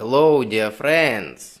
Hello, dear friends.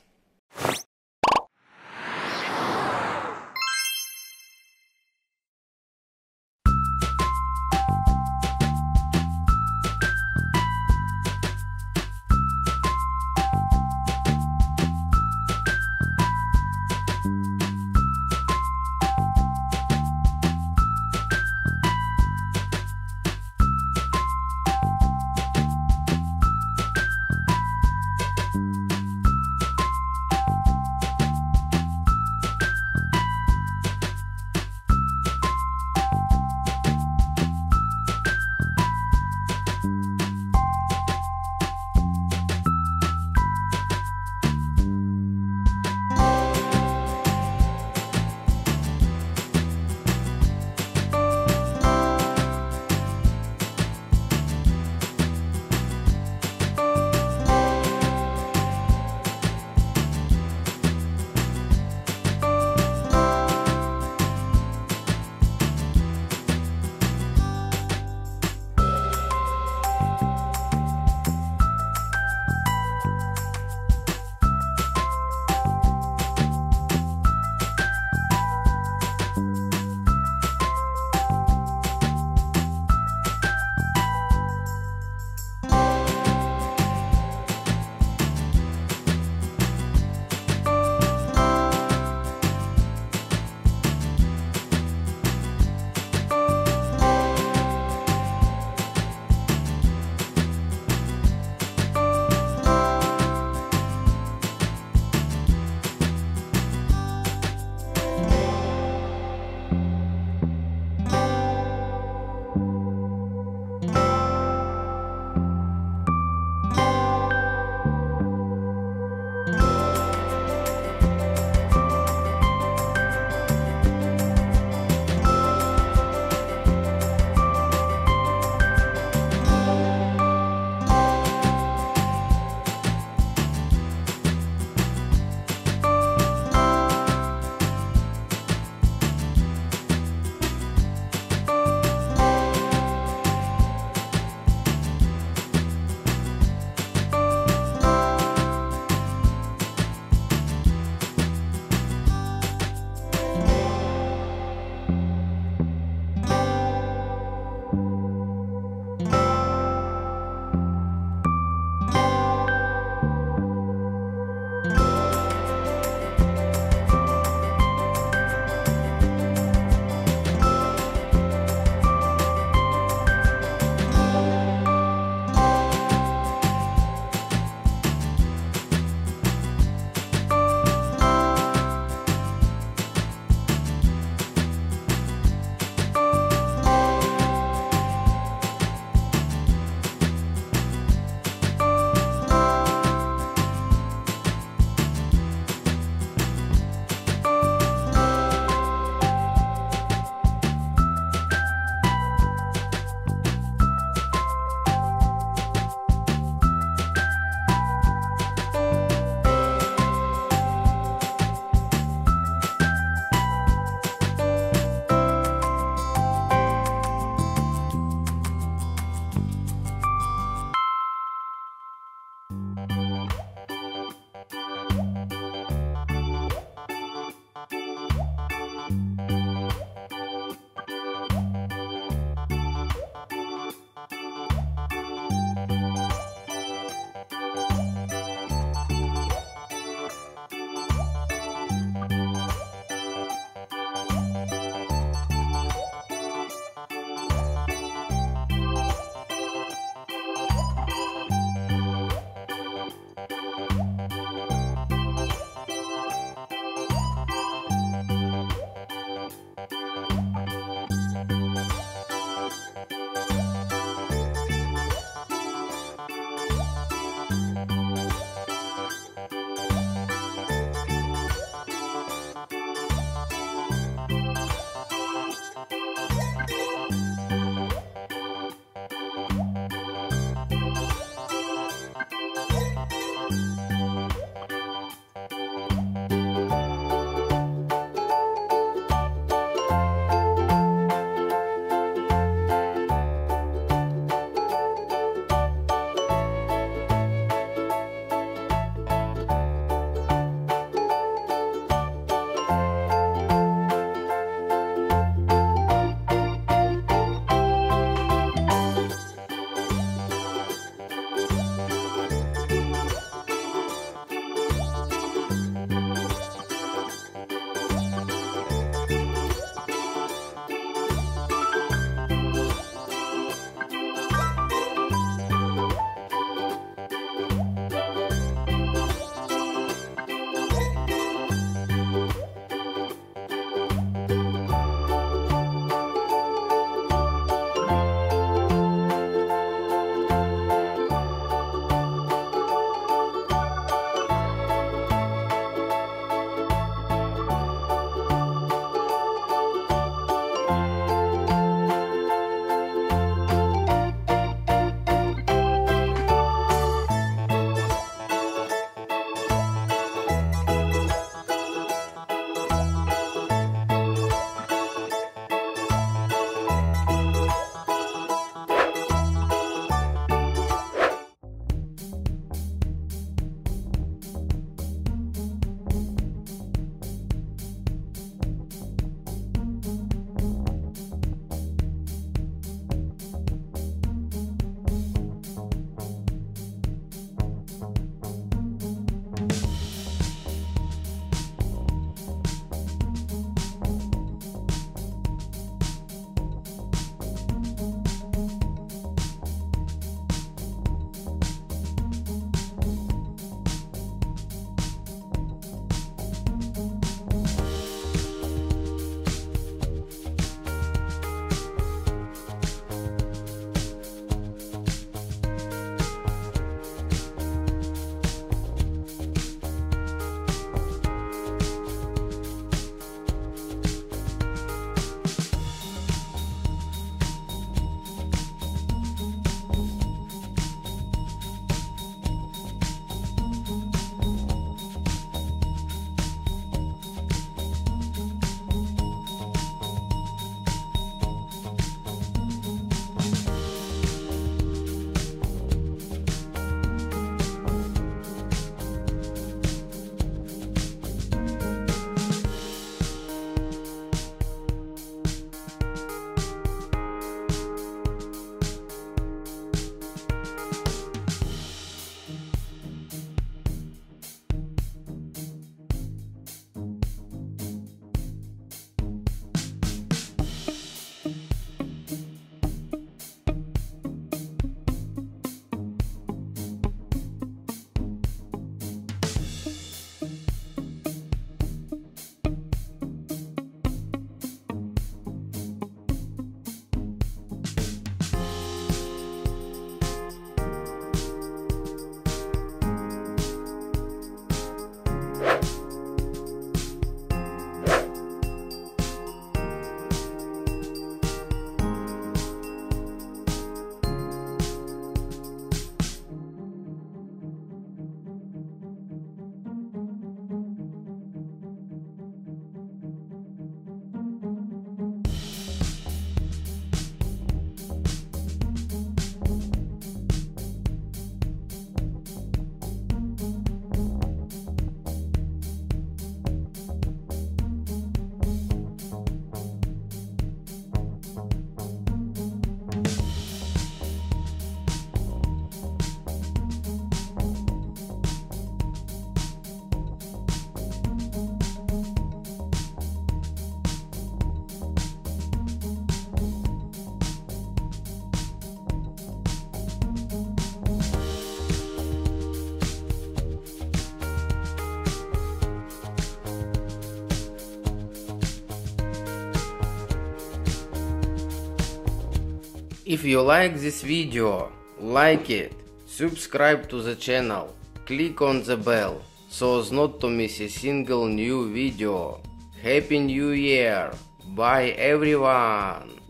If you like this video, like it, subscribe to the channel, click on the bell so as not to miss a single new video. Happy New Year! Bye everyone!